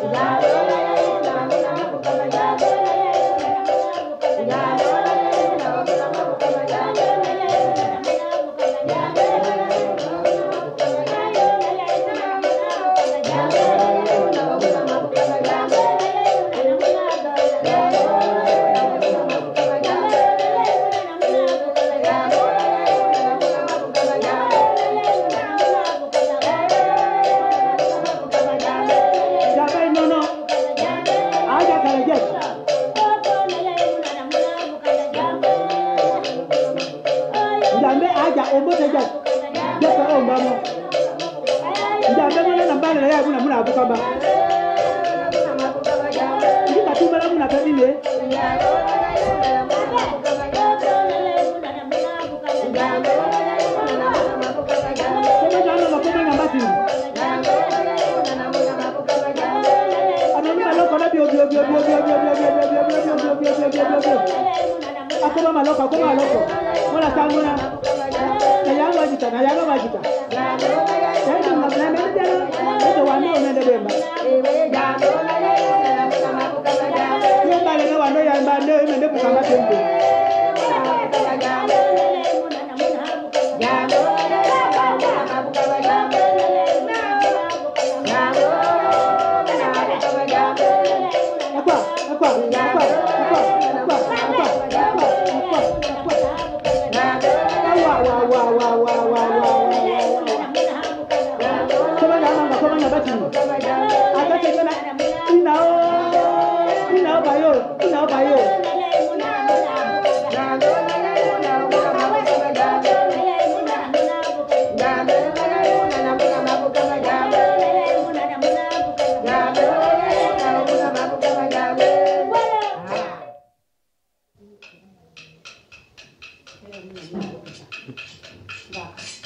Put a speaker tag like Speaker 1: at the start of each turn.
Speaker 1: Sudado,
Speaker 2: jambe aja ombote ja jesa o mama jambe mwana na mbana ya kuna muna akukaba ndika tumbala muna kabile Akoma maloko, akoma maloko. Mwana sanguna. chanayalo majita wow, wow, wow. sao bay rồi
Speaker 1: Yeah.